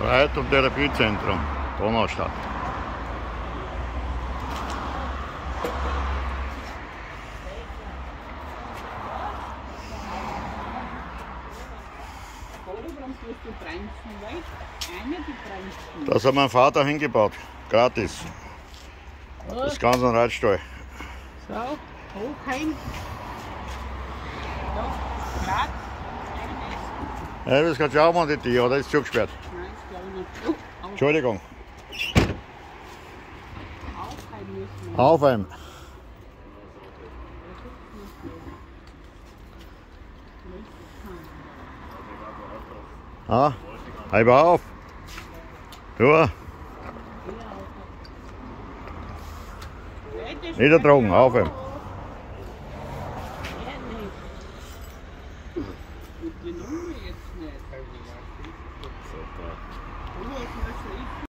Reit- und Therapiezentrum, Donaustadt. Das hat mein Vater hingebaut, gratis. Das ist ganz ein Reitstall. So, hochhängen. Ja, grad. Ja, das kannst du auch mal die Tür, oder ist zugesperrt? Nein, Entschuldigung. aufhängen müssen wir. Auf einem. Ah, halb auf. Ja, das nicht ertragen, auf ihm. Ja, nicht. Und